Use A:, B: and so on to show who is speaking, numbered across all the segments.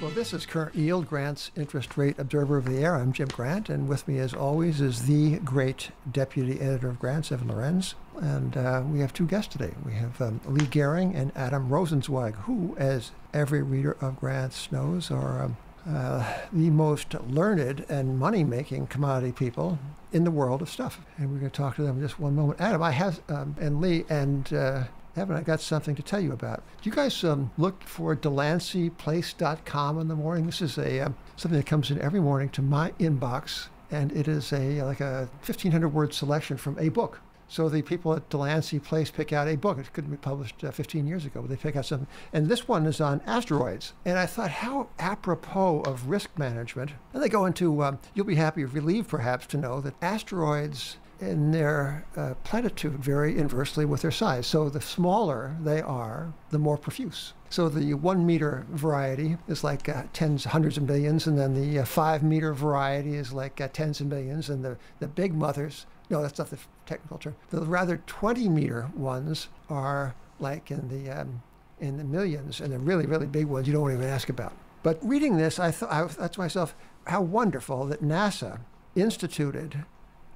A: Well, this is current yield Grant's interest rate observer of the year. I'm Jim Grant, and with me, as always, is the great deputy editor of Grant's, Evan Lorenz. And uh, we have two guests today. We have um, Leigh Goehring and Adam Rozencwajg, who, as every reader of Grant's knows, are um, uh, the most learned and money-making commodity people in the world of stuff. And we're going to talk to them in just one moment. Adam, I have, um, and Leigh, and uh, Evan, I got something to tell you about. Do you guys um, look for DelanceyPlace.com in the morning? This is a um, something that comes in every morning to my inbox, and it is a like a 1,500 word selection from a book. So the people at Delancey Place pick out a book. It couldn't be published uh, 15 years ago, but they pick out something. And this one is on asteroids. And I thought, how apropos of risk management. And they go into, um, you'll be happy, relieved perhaps, to know that asteroids in their uh, vary inversely with their size. So the smaller they are, the more profuse. So the one meter variety is like uh, tens, hundreds of millions, and then the uh, five meter variety is like uh, tens of millions, and the, the big mothers, no, that's not the technical term. The rather 20 meter ones are like in the, um, in the millions, and the really, really big ones you don't even ask about. But reading this, I thought, I thought to myself, how wonderful that NASA instituted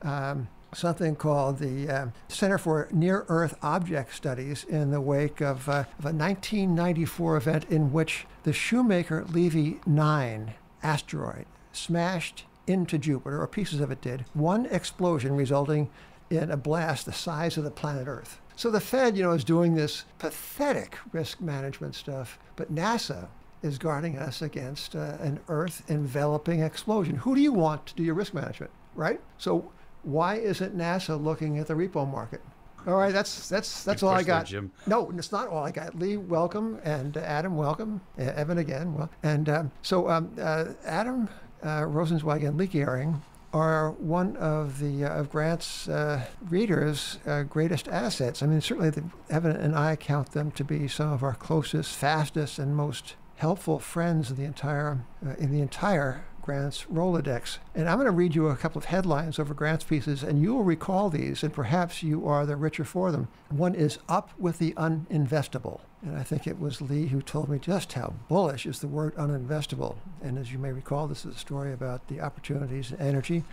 A: um, something called the uh, Center for Near Earth Object Studies in the wake of, uh, of, a 1994 event in which the Shoemaker Levy 9 asteroid smashed into Jupiter, or pieces of it did, one explosion resulting in a blast the size of the planet Earth. So the Fed, you know, is doing this pathetic risk management stuff, but NASA is guarding us against uh, an Earth enveloping explosion. Who do you want to do your risk management, right? So why isn't NASA looking at the repo market? All right, that's that's that's
B: Good
A: all I got.
B: Jim.
A: No, it's not all I got. Leigh, welcome, and uh, Adam, welcome. Uh, Evan again, well, and um, so um, uh, Adam uh, Rozencwajg and Leigh Goehring are one of the uh, of Grant's uh, readers' uh, greatest assets. I mean, certainly the, Evan and I count them to be some of our closest, fastest, and most helpful friends in the entire uh, in the entire Grant's Rolodex. And I'm going to read you a couple of headlines over Grant's pieces, and you will recall these, and perhaps you are the richer for them. One is Up with the Uninvestable. And I think it was Leigh who told me just how bullish is the word uninvestable. And as you may recall, this is a story about the opportunities in energy.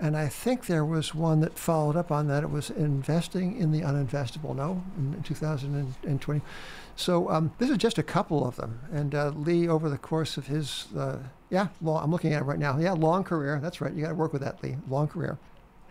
A: And I think there was one that followed up on that. It was investing in the uninvestable, no, in 2020. So um, this is just a couple of them. And uh, Leigh, over the course of his, uh, yeah, long, I'm looking at it right now. Yeah, long career. That's right. You got to work with that, Leigh. Long career.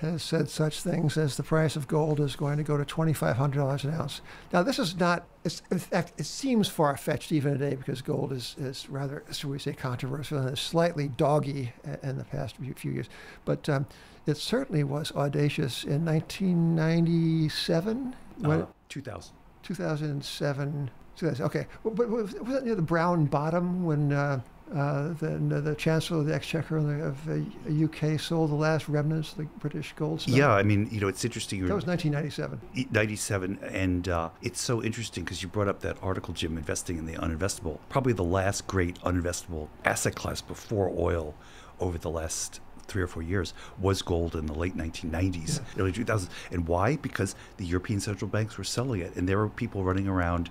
A: Has said such things as the price of gold is going to go to $2,500 an ounce. Now, this is not, in fact, it seems far fetched even today because gold is, is rather, should we say, controversial and is slightly doggy in the past few years. But um, it certainly was audacious in 1997.
B: When uh, 2000.
A: 2007. 2000, okay, but was, was that near the brown bottom when uh, uh, the, the Chancellor of the Exchequer of the UK sold the last remnants of the British gold standard?
B: Yeah, I mean, you know, it's interesting.
A: That was 1997.
B: 97, and uh, it's so interesting because you brought up that article, Jim, investing in the uninvestable. Probably the last great uninvestable asset class before oil over the last three or four years was gold in the late 1990s, yeah. early 2000s. And why? Because the European central banks were selling it, and there were people running around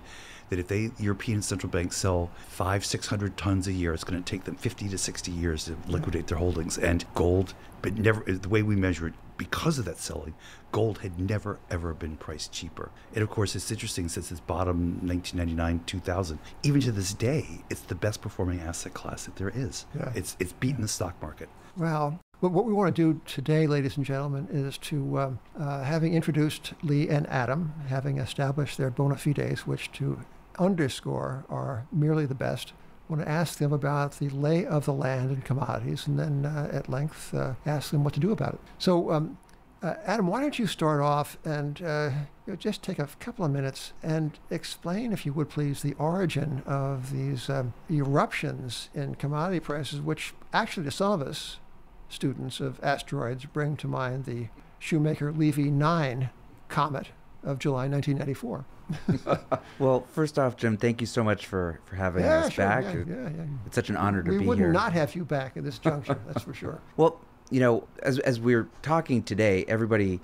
B: that if they European central banks sell five, six hundred tons a year, it's going to take them 50 to 60 years to liquidate their holdings. And gold, but never the way we measure it, because of that selling, gold had never ever been priced cheaper. And of course, it's interesting since its bottom 1999, 2000, even to this day, it's the best performing asset class that there is. Yeah. It's it's beaten the stock market.
A: Well, but what we want to do today, ladies and gentlemen, is to, um, uh, having introduced Leigh and Adam, having established their bona fides, which to underscore are merely the best, I want to ask them about the lay of the land and commodities, and then uh, at length uh, ask them what to do about it. So, um, uh, Adam, why don't you start off and uh, you know, just take a couple of minutes and explain, if you would please, the origin of these um, eruptions in commodity prices, which actually to some of us, students of asteroids, bring to mind the Shoemaker-Levy 9 comet of July 1994.
C: well, first off, Jim, thank you so much for, for having
A: yeah,
C: us
A: sure,
C: back.
A: Yeah, yeah, yeah.
C: It's such an honor to
A: we
C: be
A: would
C: here.
A: not have you back at this juncture, that's for sure.
C: Well, you know, as, as we're talking today, everybody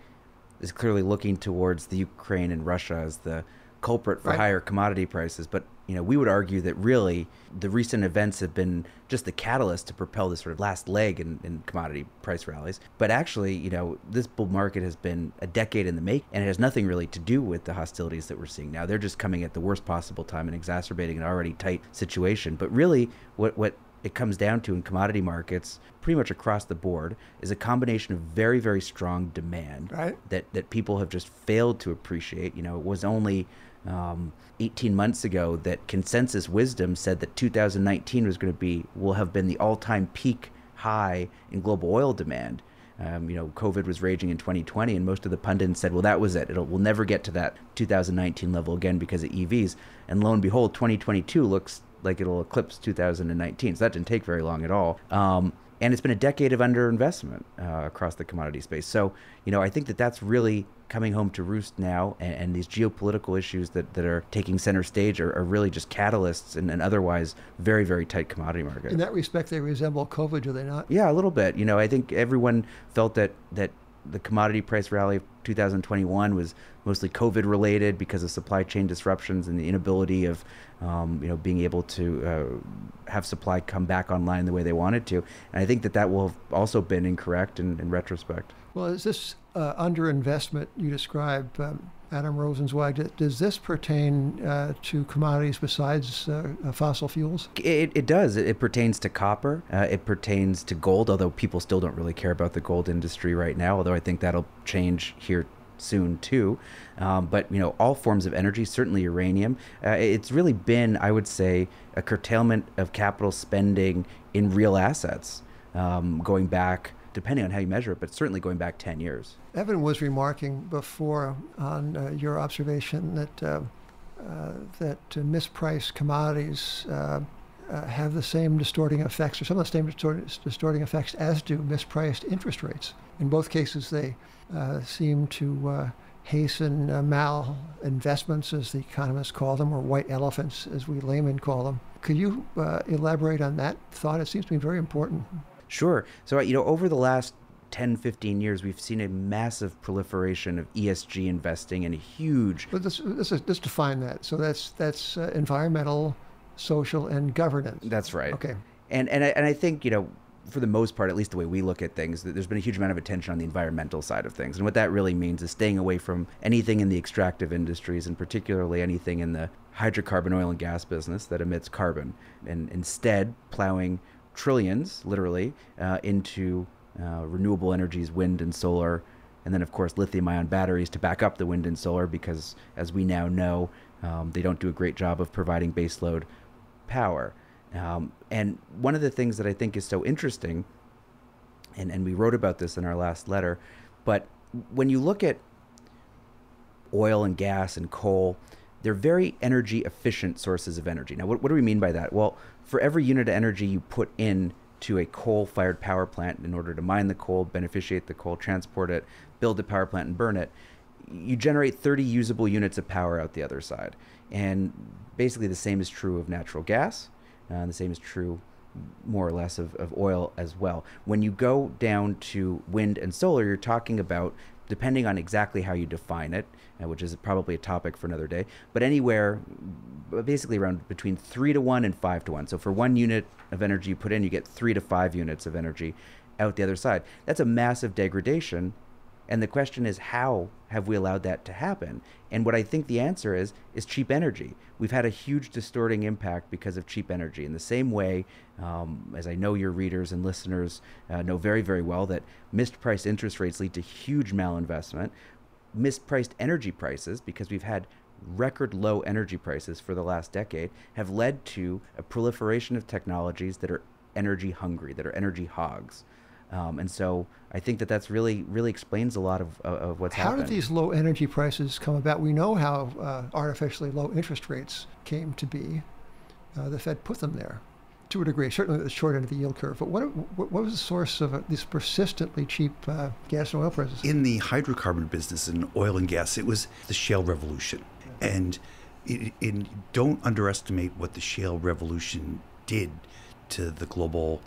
C: is clearly looking towards the Ukraine and Russia as the culprit for
A: Right.
C: higher commodity prices. But you know, we would argue that really the recent events have been just the catalyst to propel this sort of last leg in, in commodity price rallies. But actually, you know, this bull market has been a decade in the make, and it has nothing really to do with the hostilities that we're seeing now. They're just coming at the worst possible time and exacerbating an already tight situation. But really, what what it comes down to in commodity markets pretty much across the board is a combination of very very strong demand
A: right.
C: that that people have just failed to appreciate you know it was only um, 18 months ago that consensus wisdom said that 2019 was going to be will have been the all-time peak high in global oil demand um, you know, COVID was raging in 2020, and most of the pundits said, "Well, that was it. It'll we'll never get to that 2019 level again because of EVs." And lo and behold, 2022 looks like it'll eclipse 2019. So that didn't take very long at all. Um, and it's been a decade of underinvestment uh, across the commodity space. So, you know, I think that that's really coming home to roost now, and, and these geopolitical issues that, that are taking center stage are, are really just catalysts in an otherwise very, very tight commodity market.
A: In that respect, they resemble COVID, do they not?
C: Yeah, a little bit. You know, I think everyone felt that that the commodity price rally of 2021 was mostly COVID related because of supply chain disruptions and the inability of, um, you know, being able to uh, have supply come back online the way they wanted to. And I think that that will have also been incorrect in, in retrospect.
A: Well, is this uh, underinvestment you described, um, Adam Rozencwajg, does this pertain uh, to commodities besides uh, uh, fossil fuels?
C: It, it does. It, it pertains to copper. Uh, it pertains to gold, although people still don't really care about the gold industry right now, although I think that'll change here soon too. Um, but you know, all forms of energy, certainly uranium. Uh, it's really been, I would say, a curtailment of capital spending in real assets, um, going back depending on how you measure it, but certainly going back 10 years.
A: Evan was remarking before on uh, your observation that uh, uh, that mispriced commodities uh, uh, have the same distorting effects, or some of the same distorting effects as do mispriced interest rates. In both cases, they uh, seem to hasten uh, mal investments, as the economists call them, or white elephants, as we laymen call them. Could you elaborate on that thought? It seems to be very important.
C: Sure. So, you know, over the last 10, 15 years, we've seen a massive proliferation of ESG investing and a huge.
A: But let's, let's, let's define that. So that's that's uh, environmental, social, and governance.
C: That's right.
A: Okay.
C: And and I, and I think you know, for the most part, at least the way we look at things, there's been a huge amount of attention on the environmental side of things, and what that really means is staying away from anything in the extractive industries, and particularly anything in the hydrocarbon oil and gas business that emits carbon, and instead plowing trillions, literally, uh, into uh, renewable energies, wind and solar, and then, of course, lithium ion batteries to back up the wind and solar because, as we now know, um, they don't do a great job of providing baseload power. Um, and one of the things that I think is so interesting, and, and we wrote about this in our last letter, but when you look at oil and gas and coal, they're very energy efficient sources of energy. Now, what, what do we mean by that? Well, for every unit of energy you put in to a coal fired power plant in order to mine the coal, beneficiate the coal, transport it, build the power plant, and burn it, you generate 30 usable units of power out the other side. And basically, the same is true of natural gas, uh, the same is true more or less of, of oil as well. When you go down to wind and solar, you're talking about depending on exactly how you define it, uh, which is probably a topic for another day, but anywhere basically around between three to one and five to one. So for one unit of energy you put in, you get three to five units of energy out the other side. That's a massive degradation and the question is, how have we allowed that to happen? And what I think the answer is, is cheap energy. We've had a huge distorting impact because of cheap energy. In the same way, um, as I know your readers and listeners uh, know very, very well, that mispriced interest rates lead to huge malinvestment. Mispriced energy prices, because we've had record low energy prices for the last decade, have led to a proliferation of technologies that are energy hungry, that are energy hogs. Um, and so I think that that's really really explains a lot of, of what's
A: how
C: happened.
A: How did these low energy prices come about? We know how uh, artificially low interest rates came to be. Uh, the Fed put them there to a degree, certainly at the short end of the yield curve. But what, what, what was the source of uh, these persistently cheap uh, gas and oil prices?
B: In the hydrocarbon business and oil and gas, it was the shale revolution. And it, it, don't underestimate what the shale revolution did to the global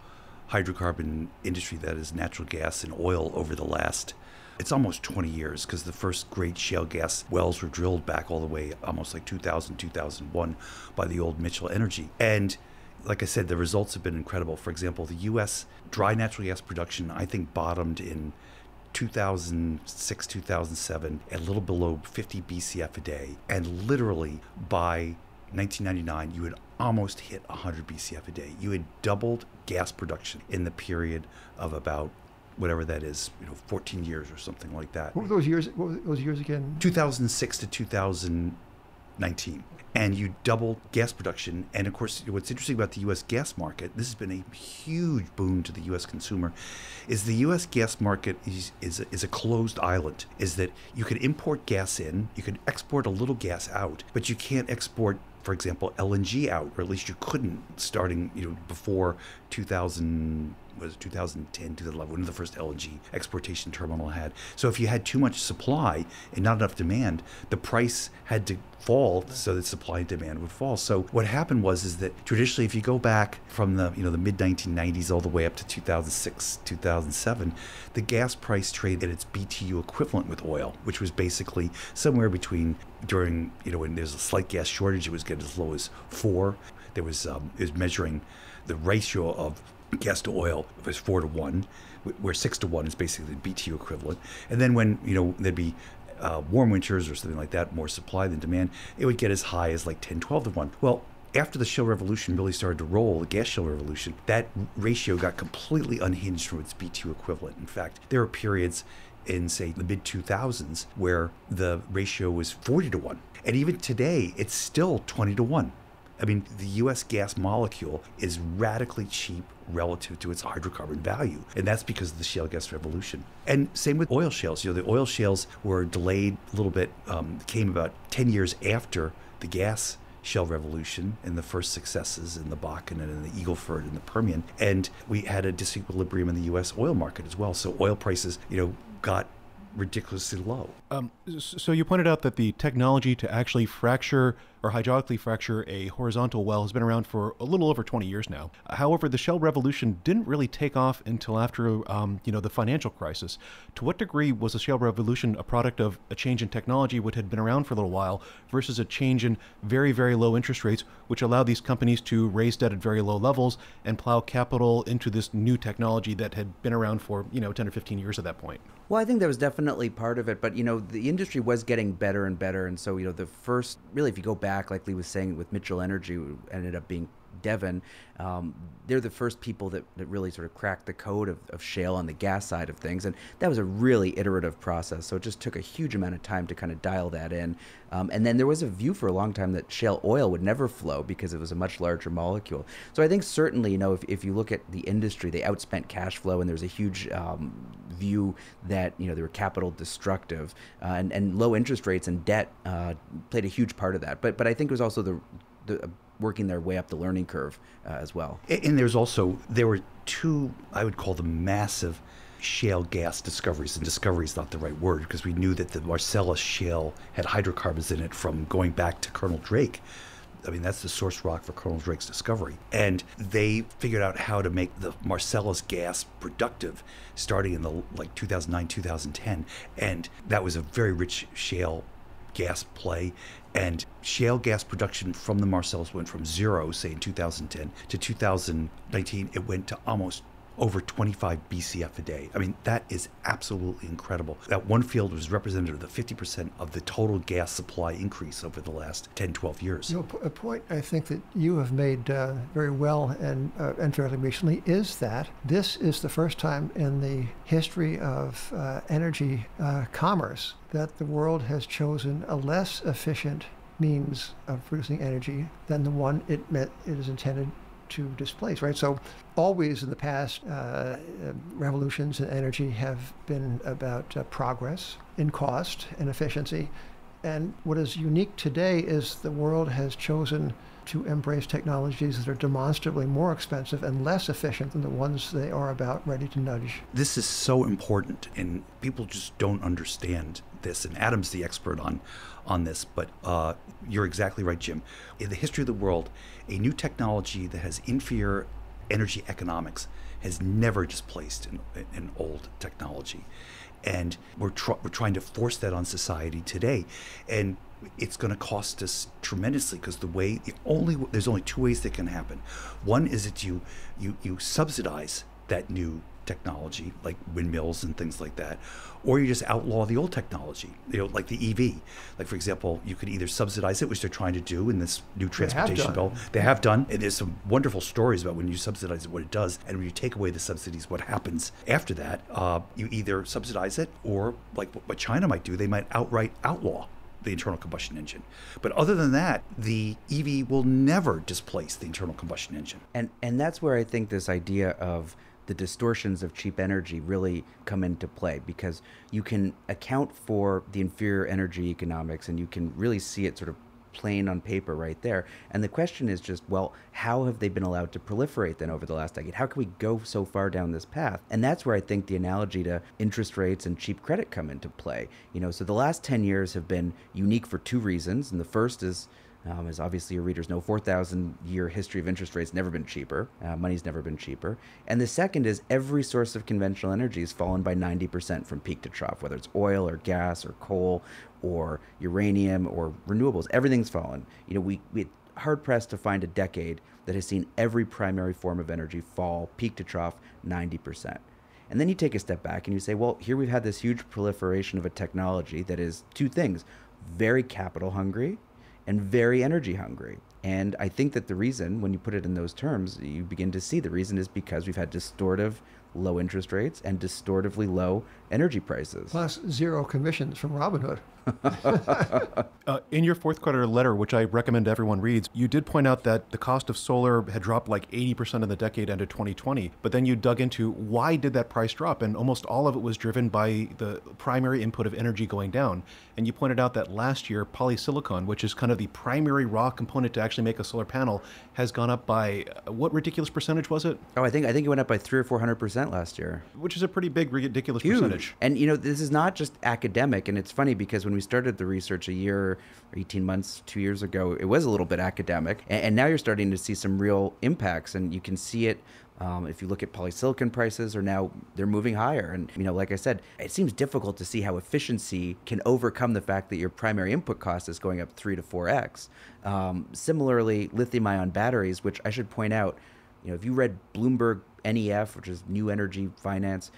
B: hydrocarbon industry, that is natural gas and oil, over the last it's almost 20 years because the first great shale gas wells were drilled back all the way almost like 2000, 2001 by the old Mitchell Energy. And like I said, the results have been incredible. For example, the U.S. dry natural gas production, I think, bottomed in 2006, 2007, at a little below 50 BCF a day. And literally by 1999, you had almost hit 100 BCF a day. You had doubled gas production in the period of about whatever that is, you know, 14 years or something like that.
A: What were those years? What were those years again?
B: 2006 to 2019 and you double gas production. And of course, what's interesting about the U.S. gas market, this has been a huge boon to the U.S. consumer, is the U.S. gas market is, is, a, is a closed island. Is that you can import gas in, you can export a little gas out, but you can't export for example, LNG out, or at least you couldn't starting, you know, before 2000 was 2010, 2011, when the first LNG exportation terminal had. So if you had too much supply and not enough demand, the price had to fall so that supply and demand would fall. So what happened was is that traditionally if you go back from the you know the mid 1990s all the way up to 2006 2007 the gas price traded at its BTU equivalent with oil which was basically somewhere between during you know when there's a slight gas shortage it was getting as low as 4 there was um, it was measuring the ratio of gas to oil was 4 to 1 where 6 to 1 is basically the BTU equivalent and then when you know there'd be uh, warm winters or something like that, more supply than demand, it would get as high as like 10, 12 to 1. Well, after the shale revolution really started to roll, the gas shale revolution, that ratio got completely unhinged from its BTU equivalent. In fact, there were periods in, say, the mid 2000s where the ratio was 40 to 1. And even today, it's still 20 to 1. I mean, the US gas molecule is radically cheap relative to its hydrocarbon value. And that's because of the shale gas revolution. And same with oil shales. You know, the oil shales were delayed a little bit, um, came about 10 years after the gas shale revolution and the first successes in the Bakken and in the Eagleford and the Permian. And we had a disequilibrium in the U.S. oil market as well. So oil prices, you know, got ridiculously low.
D: Um, so you pointed out that the technology to actually fracture or hydraulically fracture a horizontal well has been around for a little over 20 years now. However, the shale revolution didn't really take off until after um, you know the financial crisis. To what degree was the shale revolution a product of a change in technology which had been around for a little while versus a change in very very low interest rates which allowed these companies to raise debt at very low levels and plow capital into this new technology that had been around for you know 10 or 15 years at that point?
C: Well, I think that was definitely part of it, but you know the industry was getting better and better, and so you know the first really, if you go back, like Leigh was saying, with Mitchell Energy, ended up being Devon, um, they're the first people that, that really sort of cracked the code of, of shale on the gas side of things. And that was a really iterative process. So it just took a huge amount of time to kind of dial that in. Um, and then there was a view for a long time that shale oil would never flow because it was a much larger molecule. So I think certainly, you know, if, if you look at the industry, they outspent cash flow and there's a huge um, view that, you know, they were capital destructive uh, and, and low interest rates and debt uh, played a huge part of that. But, but I think it was also the, the working their way up the learning curve uh, as well.
B: And there's also there were two I would call them massive shale gas discoveries. And discovery is not the right word because we knew that the Marcellus shale had hydrocarbons in it from going back to Colonel Drake. I mean, that's the source rock for Colonel Drake's discovery. And they figured out how to make the Marcellus gas productive starting in the like 2009, 2010. And that was a very rich shale gas play. And shale gas production from the Marcellus went from zero, say in 2010, to 2019, it went to almost over 25 BCF a day. I mean, that is absolutely incredible. That one field was representative of the 50% of the total gas supply increase over the last 10, 12 years.
A: You know, a point I think that you have made uh, very well and, uh, and fairly recently is that this is the first time in the history of uh, energy uh, commerce that the world has chosen a less efficient means of producing energy than the one it, met, it is intended to displace, right? So, always in the past, uh, revolutions in energy have been about uh, progress in cost and efficiency. And what is unique today is the world has chosen to embrace technologies that are demonstrably more expensive and less efficient than the ones they are about ready to nudge.
B: This is so important, and people just don't understand this. And Adam's the expert on on this, but uh, you're exactly right, Jim. In the history of the world, a new technology that has inferior energy economics has never displaced an, an old technology. And we're, tr- we're trying to force that on society today. And it's going to cost us tremendously because the way the only there's only two ways that can happen. One is that you you you subsidize that new technology like windmills and things like that or you just outlaw the old technology you know like the ev like for example you could either subsidize it which they're trying to do in this new transportation
A: done.
B: bill they have done and there's some wonderful stories about when you subsidize it what it does and when you take away the subsidies what happens after that uh, you either subsidize it or like what china might do they might outright outlaw the internal combustion engine. But other than that, the EV will never displace the internal combustion engine.
C: And and that's where I think this idea of the distortions of cheap energy really come into play because you can account for the inferior energy economics and you can really see it sort of plain on paper right there. And the question is just, well, how have they been allowed to proliferate then over the last decade? How can we go so far down this path? And that's where I think the analogy to interest rates and cheap credit come into play. You know, so the last 10 years have been unique for two reasons. And the first is um, as obviously your readers know, 4,000 year history of interest rates never been cheaper. Uh, money's never been cheaper. And the second is every source of conventional energy has fallen by 90% from peak to trough, whether it's oil or gas or coal or uranium or renewables. Everything's fallen. You know, we, we hard pressed to find a decade that has seen every primary form of energy fall peak to trough 90%. And then you take a step back and you say, well, here we've had this huge proliferation of a technology that is two things very capital hungry and very energy hungry. And I think that the reason, when you put it in those terms, you begin to see the reason is because we've had distortive low interest rates and distortively low energy prices.
A: Plus zero commissions from Robinhood.
D: Uh, in your fourth quarter letter, which I recommend everyone reads, you did point out that the cost of solar had dropped like 80% in the decade ended 2020. But then you dug into why did that price drop? And almost all of it was driven by the primary input of energy going down. And you pointed out that last year, polysilicon, which is kind of the primary raw component to actually make a solar panel, has gone up by uh, what ridiculous percentage was it?
C: Oh, I think I think it went up by three or four hundred percent last year.
D: Which is a pretty big, ridiculous
C: Huge.
D: percentage.
C: And you know, this is not just academic, and it's funny because when we started the research a year or 18 months, two years ago, it was a little bit academic. And, now you're starting to see some real impacts, and you can see it. Um, if you look at polysilicon prices, are now they're moving higher, and you know, like I said, it seems difficult to see how efficiency can overcome the fact that your primary input cost is going up three to four x. Um, similarly, lithium-ion batteries, which I should point out, you know, if you read Bloomberg NEF, which is New Energy Finance,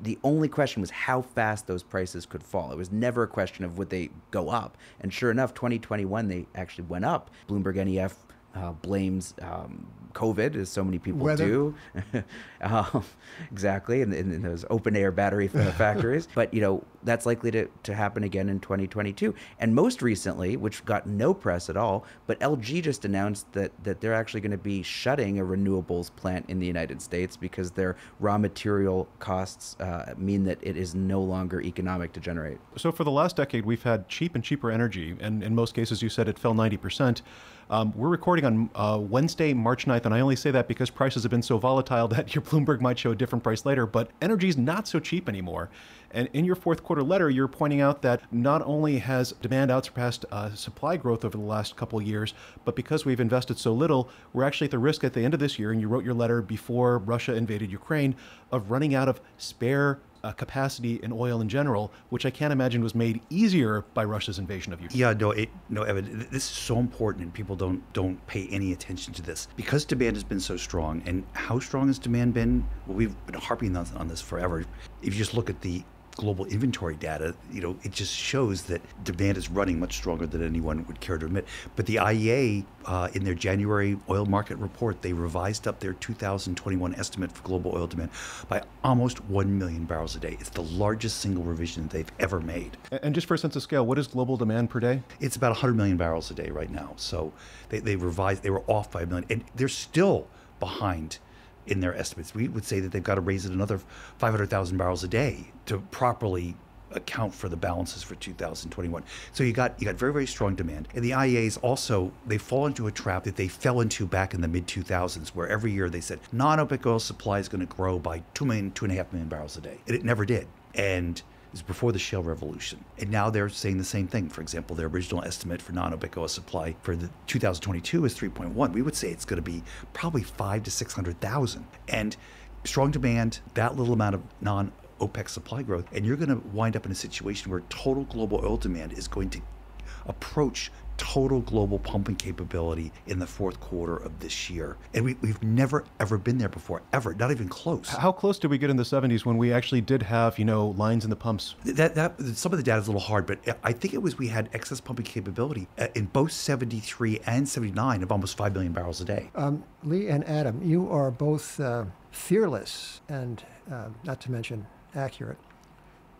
C: the only question was how fast those prices could fall. It was never a question of would they go up. And sure enough, 2021 they actually went up. Bloomberg NEF uh, blames um, COVID, as so many people
A: Weather.
C: do. um, exactly, in, in, in those open air battery factories. but you know that's likely to, to happen again in 2022. And most recently, which got no press at all, but LG just announced that that they're actually going to be shutting a renewables plant in the United States because their raw material costs uh, mean that it is no longer economic to generate.
D: So for the last decade, we've had cheap and cheaper energy, and in most cases, you said it fell 90%. Um, we're recording on uh, Wednesday, March 9th, and I only say that because prices have been so volatile that your Bloomberg might show a different price later, but energy is not so cheap anymore. And in your fourth quarter letter, you're pointing out that not only has demand outsurpassed uh, supply growth over the last couple years, but because we've invested so little, we're actually at the risk at the end of this year, and you wrote your letter before Russia invaded Ukraine, of running out of spare uh, capacity in oil in general, which I can't imagine was made easier by Russia's invasion of Ukraine.
B: Yeah, no, it, no, Evan, this is so important, and people don't don't pay any attention to this because demand has been so strong. And how strong has demand been? Well, we've been harping on, on this forever. If you just look at the global inventory data, you know, it just shows that demand is running much stronger than anyone would care to admit. But the IEA, uh, in their January oil market report, they revised up their 2021 estimate for global oil demand by almost 1 million barrels a day. It's the largest single revision they've ever made.
D: And just for a sense of scale, what is global demand per day?
B: It's about 100 million barrels a day right now. So they, they revised, they were off by a million, and they're still behind in their estimates. We would say that they've got to raise it another 500,000 barrels a day to properly account for the balances for 2021. So you got you got very very strong demand. And the IEAs also they fall into a trap that they fell into back in the mid 2000s, where every year they said non-OPEC oil supply is going to grow by two million two and a half million barrels a day, and it never did. And was before the shale revolution. And now they're saying the same thing. For example, their original estimate for non-OPEC oil supply for the 2022 is 3.1. We would say it's going to be probably five to 600,000. And strong demand, that little amount of non OPEC supply growth, and you're going to wind up in a situation where total global oil demand is going to approach total global pumping capability in the fourth quarter of this year. And we, have never, ever been there before, ever, not even close.
D: How close did we get in the 70s when we actually did have, you know, lines in the pumps?
B: That, that Some of the data is a little hard, but I think it was we had excess pumping capability uh, in both 73 and 79 of almost 5 million barrels a day.
A: Um, Leigh and Adam, you are both uh, fearless and, uh, not to mention, accurate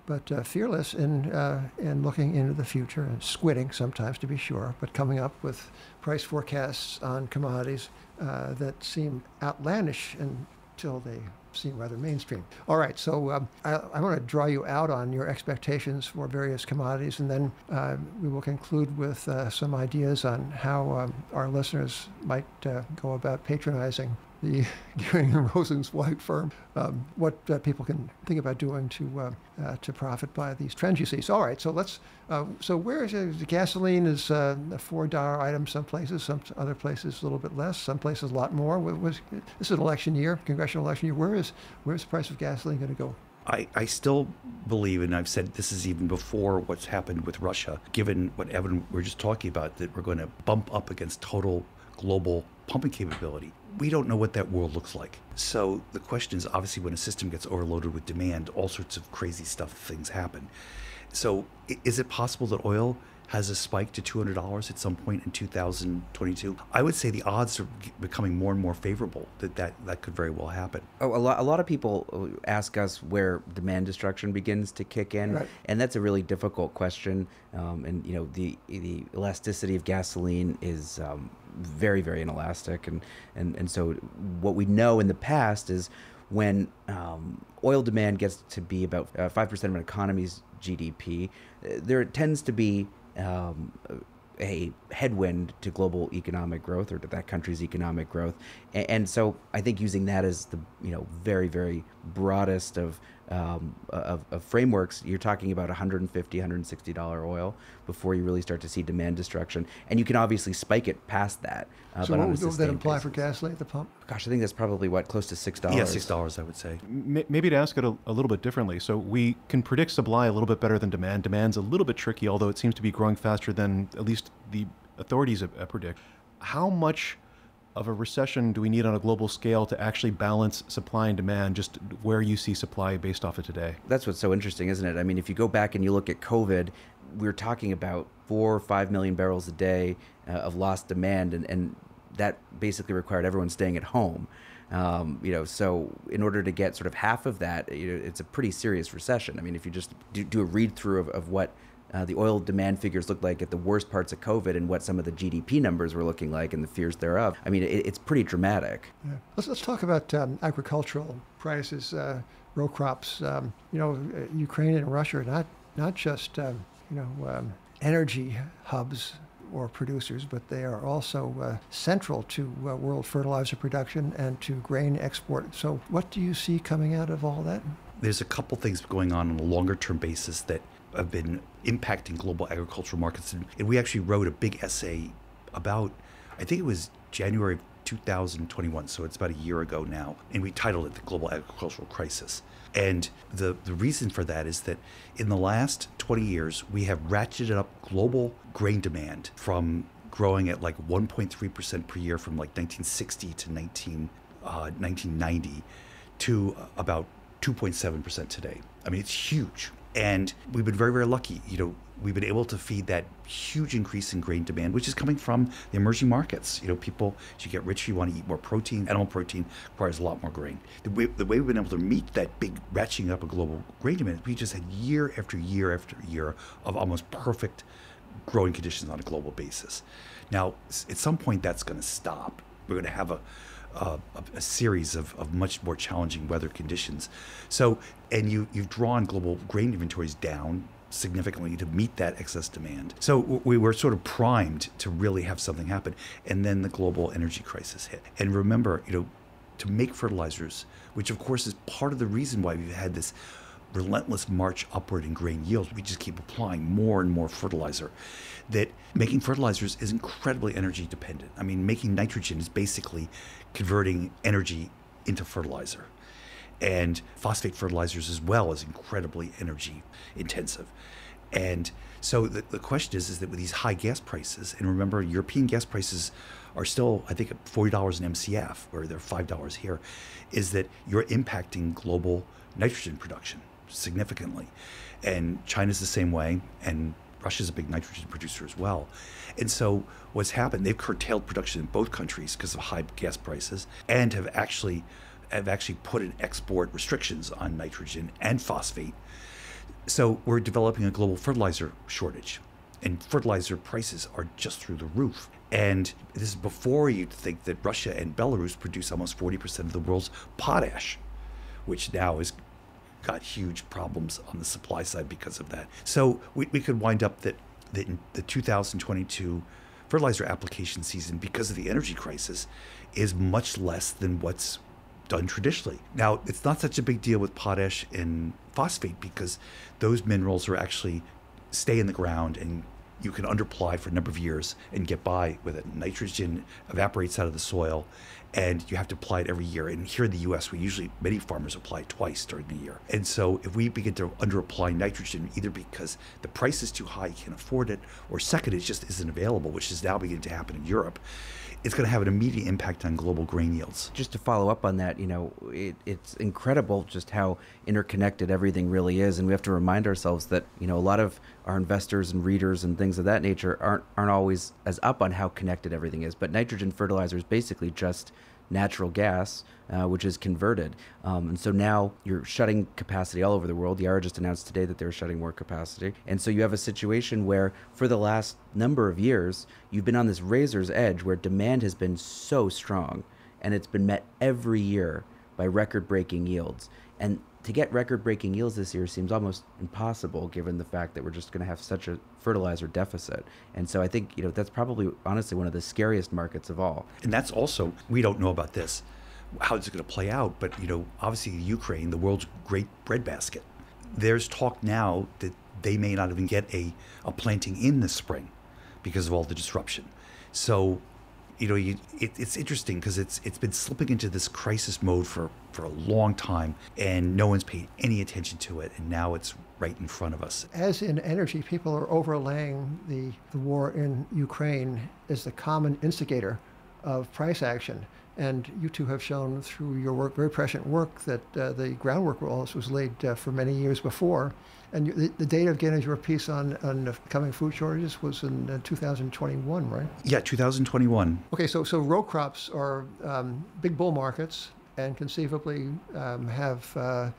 A: but uh, fearless in uh, in looking into the future and squidding sometimes to be sure, but coming up with price forecasts on commodities uh, that seem outlandish until they seem rather mainstream. All right, so um, I, I want to draw you out on your expectations for various commodities, and then uh, we will conclude with uh, some ideas on how um, our listeners might uh, go about patronizing the Goehring and Rozencwajg firm, um, what uh, people can think about doing to uh, uh, to profit by these trends you see. So, all right, so let's. Uh, so, where is it? gasoline is uh, a four dollar item some places, some other places a little bit less, some places a lot more. Was, this is an election year, congressional election year. Where is where's the price of gasoline going to go?
B: I, I still believe, and I've said this is even before what's happened with Russia, given what Evan we're just talking about, that we're going to bump up against total global pumping capability we don't know what that world looks like. So the question is obviously when a system gets overloaded with demand, all sorts of crazy stuff, things happen. So is it possible that oil has a spike to $200 at some point in 2022? I would say the odds are becoming more and more favorable that that, that could very well happen.
C: Oh, a lot, a lot of people uh, ask us where demand destruction begins to kick in, right. and that's a really difficult question. Um, and you know, the the elasticity of gasoline is um, very, very inelastic, and and and so what we know in the past is when um, oil demand gets to be about uh, five percent of an economy's GDP, uh, there tends to be um, a headwind to global economic growth or to that country's economic growth. And, and, so I think using that as the you know very very broadest of um, of, of, frameworks, you're talking about 150, 160 dollar oil before you really start to see demand destruction, and you can obviously spike it past that.
A: Uh, so what would that imply basis. for gasoline at the pump?
C: Gosh, I think that's probably what close to six dollars.
B: Yeah, six dollars, I would say.
D: M- maybe to ask it a, a, little bit differently. So we can predict supply a little bit better than demand. Demand's a little bit tricky, although it seems to be growing faster than at least the authorities uh, predict. How much of a recession do we need on a global scale to actually balance supply and demand, just where you see supply based off of today?
C: That's what's so interesting, isn't it? I mean, if you go back and you look at COVID, we're talking about four or five million barrels a day uh, of lost demand, and, and that basically required everyone staying at home. Um, you know, so in order to get sort of half of that, you know, it's a pretty serious recession. I mean, if you just do, do a read through of, of what uh, the oil demand figures looked like at the worst parts of COVID and what some of the GDP numbers were looking like and the fears thereof. I mean, it, it's pretty dramatic.
A: Yeah. Let's, let's talk about um, agricultural prices, uh, row crops. Um, you know, Ukraine and Russia are not, not just, um, you know, um, energy hubs or producers, but they are also uh, central to uh, world fertilizer production and to grain export. So, what do you see coming out of all that?
B: There's a couple things going on on a longer term basis that have been impacting global agricultural markets. And we actually wrote a big essay about, I think it was January of 2021, so it's about a year ago now, and we titled it The Global Agricultural Crisis. And the, the reason for that is that in the last 20 years, we have ratcheted up global grain demand from growing at like 1.3% per year from like 1960 to 19, uh, 1990 to about 2.7% today. I mean, it's huge. And we've been very, very lucky. You know, we've been able to feed that huge increase in grain demand, which is coming from the emerging markets. You know, people, as you get richer, you want to eat more protein. Animal protein requires a lot more grain. The way, the way we've been able to meet that big ratcheting up of global grain demand, we just had year after year after year of almost perfect growing conditions on a global basis. Now, at some point, that's going to stop. We're going to have a Uh, a, a, series of, of much more challenging weather conditions. So, and you, you've drawn global grain inventories down significantly to meet that excess demand. So we were sort of primed to really have something happen. And then the global energy crisis hit. And remember, you know, to make fertilizers, which of course is part of the reason why we've had this relentless march upward in grain yields. We just keep applying more and more fertilizer. That making fertilizers is incredibly energy dependent. I mean, making nitrogen is basically converting energy into fertilizer. And phosphate fertilizers as well is incredibly energy intensive. And so the, the question is, is that with these high gas prices, and remember, European gas prices are still, I think, $40 an MCF, where they're $5 here, is that you're impacting global nitrogen production significantly. And China's the same way, and Russia's a big nitrogen producer as well. And so what's happened, they've curtailed production in both countries because of high gas prices and have actually have actually put in export restrictions on nitrogen and phosphate. So we're developing a global fertilizer shortage. And fertilizer prices are just through the roof. And this is before you think that Russia and Belarus produce almost 40% of the world's potash, which now has got huge problems on the supply side because of that. So we, we could wind up that, that the 2022 fertilizer application season, because of the energy crisis, is much less than what's done traditionally. Now, it's not such a big deal with potash and phosphate because those minerals are actually stay in the ground and you can underply for a number of years and get by with it. Nitrogen evaporates out of the soil and you have to apply it every year. And here in the US, we usually, many farmers apply twice during the year. And so if we begin to underapply nitrogen, either because the price is too high, you can't afford it, or second, it just isn't available, which is now beginning to happen in Europe, it's going to have an immediate impact on global grain yields.
C: Just to follow up on that, you know, it, it's incredible just how interconnected everything really is, and we have to remind ourselves that you know a lot of our investors and readers and things of that nature aren't aren't always as up on how connected everything is. But nitrogen fertilizer is basically just natural gas, uh, which is converted. Um, and so now you're shutting capacity all over the world. Yara just announced today that they're shutting more capacity. And so you have a situation where, for the last number of years, you've been on this razor's edge where demand has been so strong and it's been met every year by record breaking yields. And to get record breaking yields this year seems almost impossible given the fact that we're just going to have such a fertilizer deficit. And so I think, you know, that's probably honestly one of the scariest markets of all.
B: And that's also, we don't know about this, how it's going to play out, but, you know, obviously Ukraine, the world's great breadbasket, there's talk now that they may not even get a, a planting in this spring because of all the disruption. So you know, you, it, it's interesting because it's it's been slipping into this crisis mode for for a long time, and no one's paid any attention to it, and now it's right in front of us.
A: As in energy, people are overlaying the, the war in Ukraine as the common instigator of price action. And you two have shown through your work, very prescient work, that uh, the groundwork for all this was laid uh, for many years before. And the, the date of getting your piece on, on coming food shortages was in uh, 2021, right?
B: Yeah, 2021.
A: Okay, so, so row crops are um, big bull markets and conceivably um, have uh,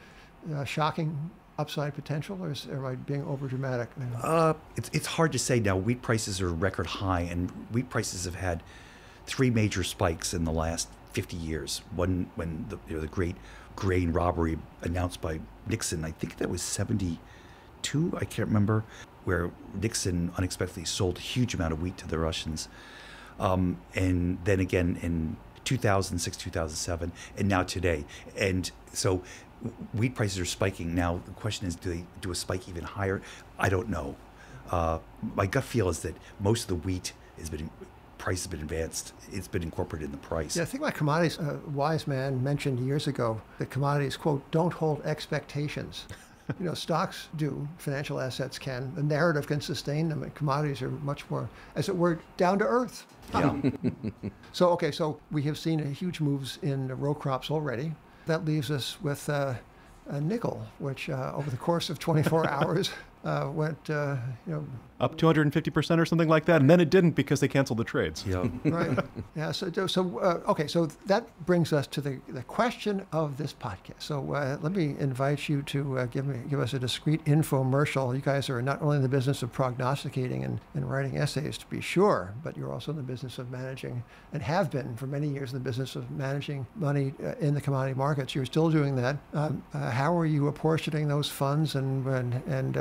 A: uh, shocking upside potential, or is, am I being over dramatic?
B: Uh, it's, it's hard to say now. Wheat prices are record high, and wheat prices have had three major spikes in the last 50 years. One when the, you know, the great grain robbery announced by Nixon, I think that was 72, I can't remember, where Nixon unexpectedly sold a huge amount of wheat to the Russians. Um, and then again in 2006, 2007, and now today. And so wheat prices are spiking. Now the question is, do they do a spike even higher? I don't know. Uh, my gut feel is that most of the wheat has been price has been advanced. It's been incorporated in the price.
A: Yeah, I think my commodities uh, wise man mentioned years ago that commodities quote don't hold expectations. you know, stocks do, financial assets can. The narrative can sustain them, and commodities are much more, as it were, down to earth.
B: Yeah.
A: so okay, so we have seen huge moves in the row crops already. That leaves us with uh, a nickel, which uh, over the course of 24 hours uh, went, uh, you know,
D: up 250% or something like that, and then it didn't because they canceled the trades.
B: Yeah.
A: right. Yeah. So, so uh, okay. So that brings us to the, the question of this podcast. So uh, let me invite you to uh, give me give us a discreet infomercial. You guys are not only in the business of prognosticating and, and writing essays, to be sure, but you're also in the business of managing and have been for many years in the business of managing money uh, in the commodity markets. You're still doing that. Um, uh, how are you apportioning those funds, and and, and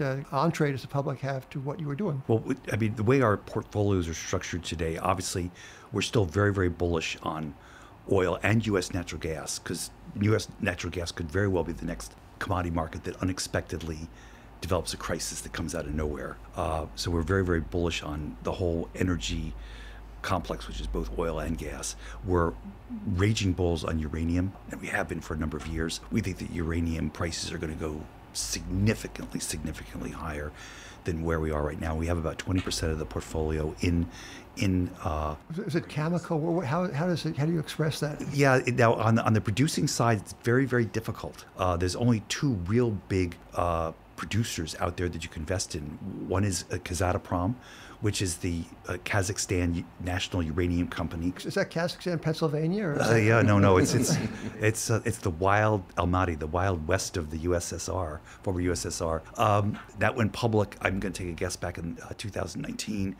A: uh, entree does the public have to what you were doing?
B: Well, I mean, the way our portfolios are structured today, obviously, we're still very, very bullish on oil and U.S. natural gas because U.S. natural gas could very well be the next commodity market that unexpectedly develops a crisis that comes out of nowhere. Uh, so we're very, very bullish on the whole energy complex, which is both oil and gas. We're raging bulls on uranium, and we have been for a number of years. We think that uranium prices are going to go significantly, significantly higher than where we are right now. We have about 20% of the portfolio in in uh,
A: Is it chemical? How, how does it? How do you express that?
B: yeah, now on the, on the producing side, it's very, very difficult. Uh, there's only two real big uh, producers out there that you can invest in. One is uh, Kazatomprom, which is the uh, Kazakhstan National Uranium Company.
A: Is that Kazakhstan, Pennsylvania? Or
B: Uh, yeah, no, no, it's it's it's uh, it's the wild Almaty, the wild west of the USSR, former USSR. Um, that went public. I'm going to take a guess back in uh, 2019.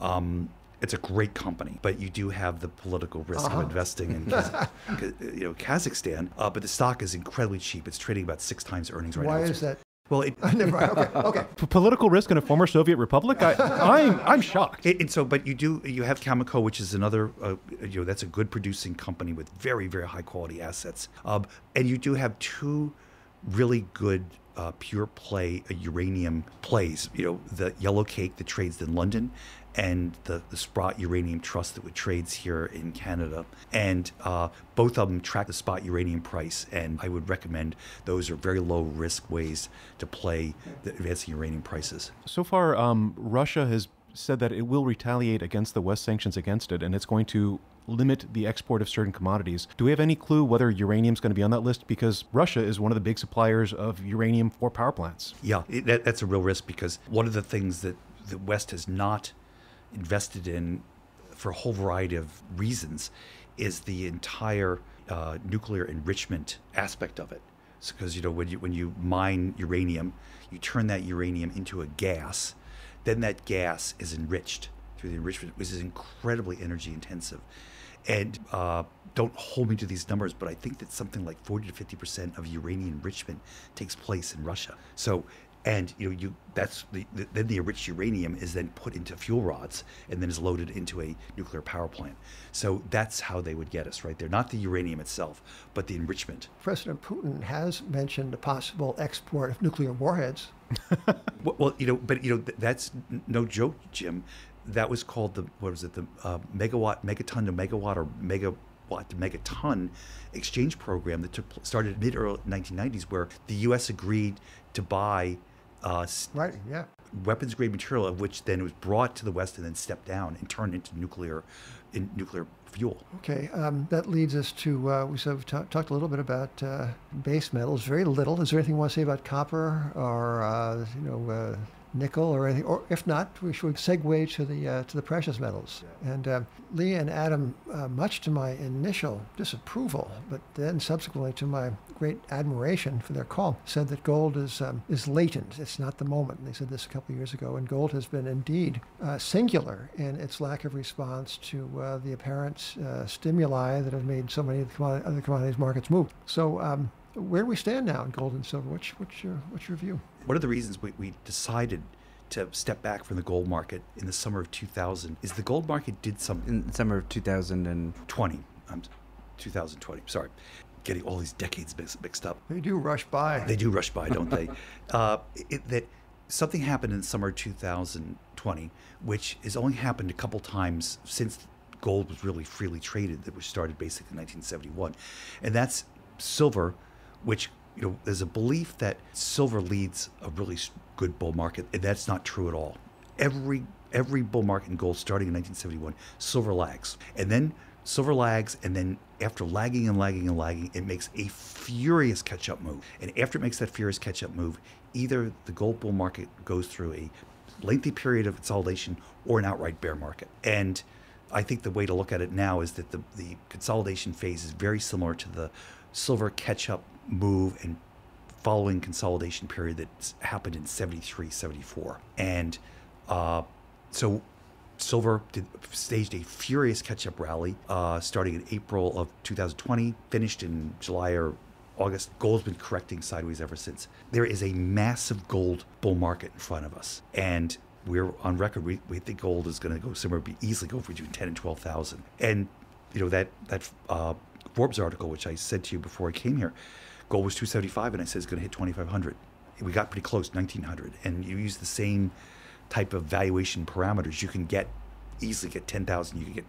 B: Um, it's a great company, but you do have the political risk of investing in you know Kazakhstan. Uh, but the stock is incredibly cheap. It's trading about six times earnings right now.
A: Why is that?
B: Well, it,
A: Never mind. Okay. Okay.
D: P- political risk in a former Soviet republic? I, I'm, I'm shocked.
B: It, and so, but you do you have Cameco, which is another uh, you know that's a good producing company with very very high quality assets, um, and you do have two really good uh, pure play uh, uranium plays. You know the Yellow Cake that trades in London, and the the Sprott Uranium Trust that would trades here in Canada, and uh, both of them track the spot uranium price. And I would recommend those are very low risk ways to play the advancing uranium prices.
D: So far, um, Russia has said that it will retaliate against the West sanctions against it, and it's going to limit the export of certain commodities. Do we have any clue whether uranium is going to be on that list? Because Russia is one of the big suppliers of uranium for power plants.
B: Yeah, it, that, that's a real risk because one of the things that the West has not invested in for a whole variety of reasons is the entire uh, nuclear enrichment aspect of it. Because you know when you when you mine uranium, you turn that uranium into a gas, then that gas is enriched through the enrichment, which is incredibly energy intensive. And uh, don't hold me to these numbers, but I think that something like 40 to 50 percent of uranium enrichment takes place in Russia. So, and you know, you that's the, the then the enriched uranium is then put into fuel rods and then is loaded into a nuclear power plant. So that's how they would get us right there. Not the uranium itself, but the enrichment.
A: President Putin has mentioned the possible export of nuclear warheads.
B: Well, well, you know, but you know, th- that's no joke, Jim. That was called the what was it, the uh, megawatt, megaton to megawatt, or megawatt to megaton exchange program that took started mid early 1990s, where the U.S. agreed to buy uh,
A: Right. Yeah.
B: weapons grade material, of which then it was brought to the West and then stepped down and turned into nuclear, in nuclear fuel.
A: Okay, um, that leads us to uh, we sort of ta- talked a little bit about uh, base metals. Very little. Is there anything you want to say about copper or uh, you know uh, nickel or anything? Or if not, we should segue to the uh, to the precious metals. And uh, Leigh and Adam, uh, much to my initial disapproval, but then subsequently to my great admiration for their call, said that gold is um, is latent. It's not the moment. And they said this a couple of years ago, and gold has been indeed uh, singular in its lack of response to uh, the apparent uh, stimuli that have made so many of the other commodities markets move. So. Um, where do we stand now in gold and silver? What's, what's your what's your view?
B: One of the reasons we, we decided to step back from the gold market in the summer of 2000 is the gold market did something
C: In summer of
B: 2020. i'm 2020 sorry getting all these decades mix, mixed up
A: They do rush by.
B: they do rush by don't they uh, it, that something happened in summer 2020 which has only happened a couple times since gold was really freely traded that was started basically in 1971 and that's silver which you know there's a belief that silver leads a really good bull market and that's not true at all. Every every bull market in gold starting in 1971 silver lags. And then silver lags and then after lagging and lagging and lagging it makes a furious catch up move. And after it makes that furious catch up move either the gold bull market goes through a lengthy period of consolidation or an outright bear market. And I think the way to look at it now is that the, the consolidation phase is very similar to the silver catch up move and following consolidation period that happened in 73, 74. And uh, so silver did, staged a furious catch up rally uh, starting in April of 2020, finished in July or August. Gold's been correcting sideways ever since. There is a massive gold bull market in front of us. And we're on record. We, we think gold is going to go somewhere, be easily go for between 10 and 12,000. And, you know, that, that uh, Forbes article, which I said to you before I came here, gold was 275 and I said it's going to hit 2,500. We got pretty close, 1,900. And you use the same type of valuation parameters, you can get easily get 10,000. You can get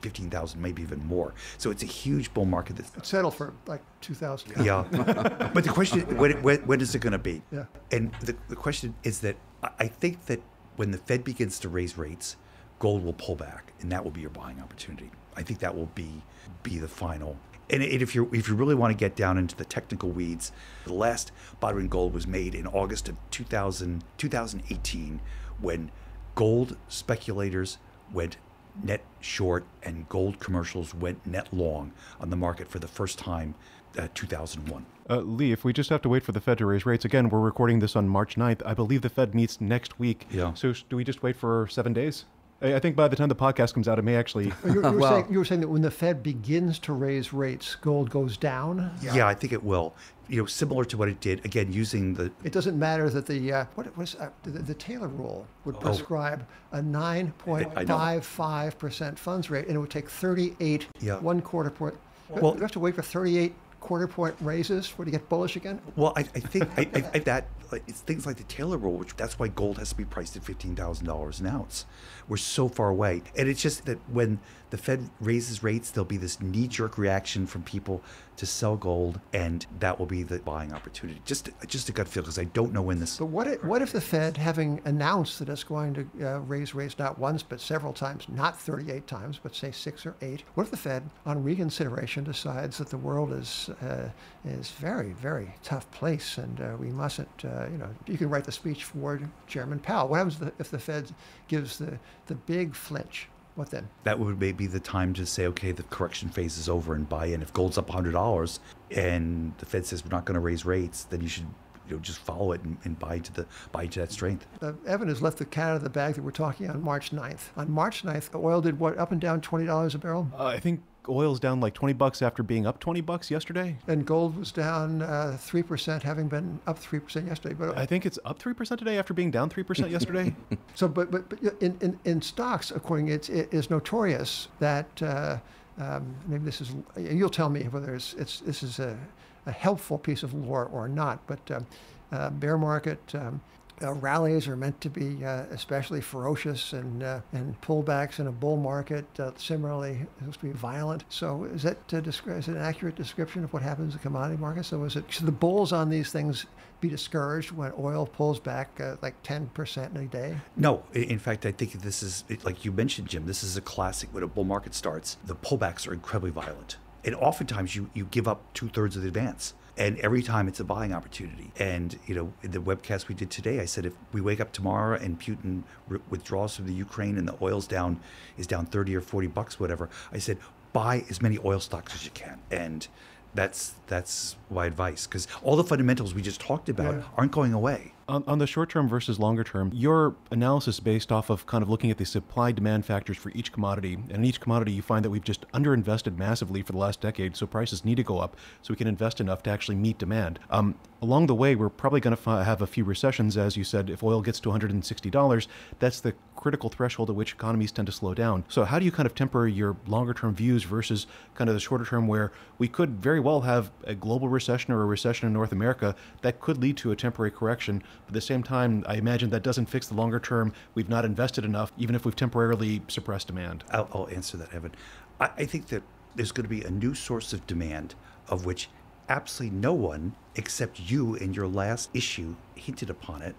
B: 15,000, maybe even more. So it's a huge bull market. That's,
A: It settled for like 2,000.
B: yeah. but the question when, when, when is it going to be?
A: Yeah.
B: And the, the question is that I- I think that when the Fed begins to raise rates, gold will pull back, and that will be your buying opportunity. I think that will be be the final. And if you if you really want to get down into the technical weeds, the last bottom in gold was made in August of 2000, 2018 when gold speculators went net short and gold commercials went net long on the market for the first time uh, 2001
D: Uh, Leigh, if we just have to wait for the Fed to raise rates, again, we're recording this on March 9th. I believe the Fed meets next week.
B: Yeah.
D: So do we just wait for seven days? I, I think by the time the podcast comes out, it may actually.
A: You, you, were
C: Well-
A: saying, you were saying that when the Fed begins to raise rates, gold goes down.
B: Yeah. I think it will. You know, similar to what it did again using the
A: It doesn't matter that the uh, what was uh, the, the Taylor rule would prescribe a 9.55 percent funds rate, and it would take 38
B: Yeah.
A: one quarter point.
B: Well-
A: you have to wait for 38 quarter point raises for to get bullish again.
B: well, I, I think I, I, I, that like, it's things like the Taylor rule, which that's why gold has to be priced at fifteen thousand dollars an ounce. We're so far away, and it's just that when the Fed raises rates, there'll be this knee-jerk reaction from people to sell gold, and that will be the buying opportunity. Just just a gut feel because I don't know when this.
A: But what if, what if the Fed, having announced that it's going to uh, raise rates not once but several times, not 38 times, but say six or eight, what if the Fed, on reconsideration, decides that the world is uh, is very very tough place and uh, we mustn't, uh, you know, you can write the speech for Chairman Powell. What happens if the Fed gives the the big flinch? What then?
B: that would maybe be the time to say, okay, the correction phase is over and buy in. If gold's up hundred dollars and the Fed says we're not going to raise rates, then you should you know just follow it and, and buy into the buy into that strength.
A: Uh, Evan has left the cat out of the bag that we're talking on March 9th. On March 9th, oil did what? Up and down $20 a barrel?
D: Uh, I think oil's down like 20 bucks after being up 20 bucks yesterday.
A: And gold was down uh, 3%, having been up 3% yesterday. But
D: I think it's up 3% today after being down 3% yesterday.
A: So, but but, but in, in, in stocks, according it's it is notorious that uh, um, maybe this is you'll tell me whether it's, it's this is a, a helpful piece of lore or not. But um, uh, bear market. Um, uh, rallies are meant to be uh, especially ferocious, and uh, and pullbacks in a bull market uh, similarly supposed to be violent. So is that descri- is an accurate description of what happens in the commodity markets? So is it should the bulls on these things be discouraged when oil pulls back uh, like 10% in a day?
B: No, in fact, I think this is like you mentioned, Jim. This is a classic. When a bull market starts, the pullbacks are incredibly violent, and oftentimes you you give up two thirds of the advance. And every time it's a buying opportunity. And you know, in the webcast we did today, I said if we wake up tomorrow and Putin r- withdraws from the Ukraine and the oil's down is down thirty or forty bucks, whatever, I said buy as many oil stocks as you can. And that's that's my advice because all the fundamentals we just talked about
A: Yeah.
B: aren't going away.
D: On, on the short term versus longer term, your analysis based off of kind of looking at the supply demand factors for each commodity. And in each commodity, you find that we've just underinvested massively for the last decade, so prices need to go up so we can invest enough to actually meet demand. Um, along the way, we're probably going to f- have a few recessions, as you said. If oil gets to $160, that's the critical threshold at which economies tend to slow down. So, how do you kind of temper your longer term views versus kind of the shorter term, where we could very well have a global recession or a recession in North America that could lead to a temporary correction? But at the same time, I imagine that doesn't fix the longer term. We've not invested enough, even if we've temporarily suppressed demand.
B: I'll, I'll answer that, Evan. I, I think that there's going to be a new source of demand of which absolutely no one except you in your last issue hinted upon it.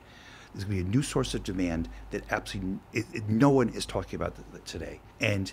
B: There's going to be a new source of demand that absolutely it, it- no one is talking about today. And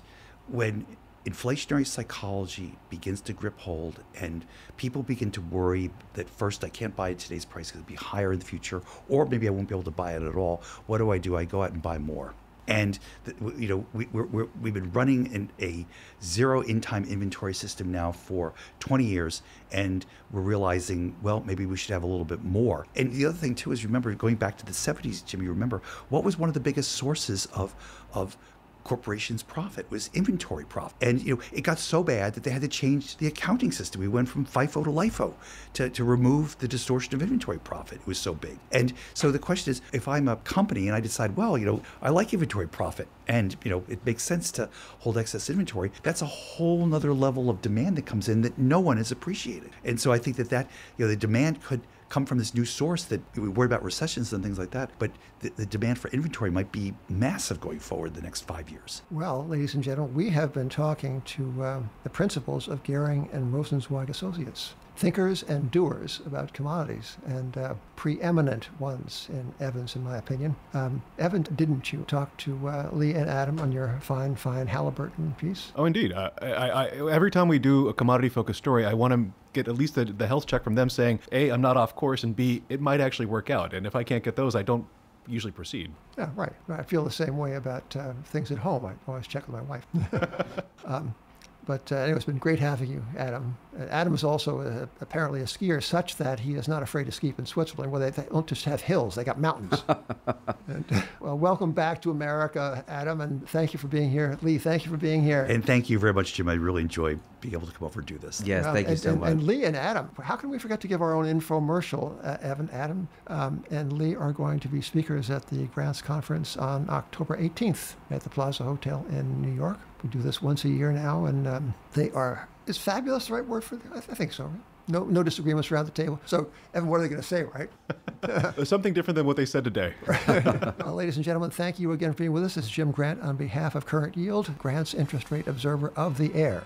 B: when inflationary psychology begins to grip hold and people begin to worry that first I can't buy it at today's price because it'll be higher in the future, or maybe I won't be able to buy it at all. What do I do? I go out and buy more. And the, you know we, we're, we've been running in a zero in time inventory system now for 20 years, and we're realizing well maybe we should have a little bit more. And the other thing too is remember going back to the 70s, Jimmy. Remember what was one of the biggest sources of of corporation's profit was inventory profit. And you know, it got so bad that they had to change the accounting system. We went from FIFO to LIFO to, to remove the distortion of inventory profit. It was so big. And so the question is, if I'm a company and I decide, well, you know, I like inventory profit and you know, it makes sense to hold excess inventory, that's a whole nother level of demand that comes in that no one has appreciated. And so I think that that, you know, the demand could come from this new source that we worry about recessions and things like that. But the, the demand for inventory might be massive going forward the next five years.
A: Well, ladies and gentlemen, we have been talking to um, the principals of Goehring and Rozencwajg Associates thinkers and doers about commodities, and uh, preeminent ones in Evans, in my opinion. Um, Evan, didn't you talk to uh, Leigh and Adam on your fine, fine Halliburton piece?
D: Oh, indeed. Uh, I, I, every time we do a commodity-focused story, I want to get at least the, the health check from them saying, A, I'm not off course, and B, it might actually work out. And if I can't get those, I don't usually proceed.
A: Yeah, right. I feel the same way about uh, things at home. I always check with my wife. um, but uh, anyway, it's been great having you, Adam. Uh, Adam is also a, apparently a skier, such that he is not afraid to ski in Switzerland, where they, they don't just have hills; they got mountains. and, uh, well, welcome back to America, Adam, and thank you for being here. Leigh, thank you for being here.
B: And thank you very much, Jim. I really enjoy being able to come over and do this.
C: Yes, thank
A: and,
C: you so
A: and,
C: much.
A: And Leigh and Adam, how can we forget to give our own infomercial? Uh, Evan, Adam, um, and Leigh are going to be speakers at the Grants Conference on October 18th at the Plaza Hotel in New York. We do this once a year now, and um, they are. Is fabulous the right word for? I, I think so. Right? No, no disagreements around the table. So, Evan, what are they going to say, right?
D: Something different than what they said today.
A: well, ladies and gentlemen, thank you again for being with us. This is Jim Grant on behalf of Current Yield, Grant's interest rate observer of the air.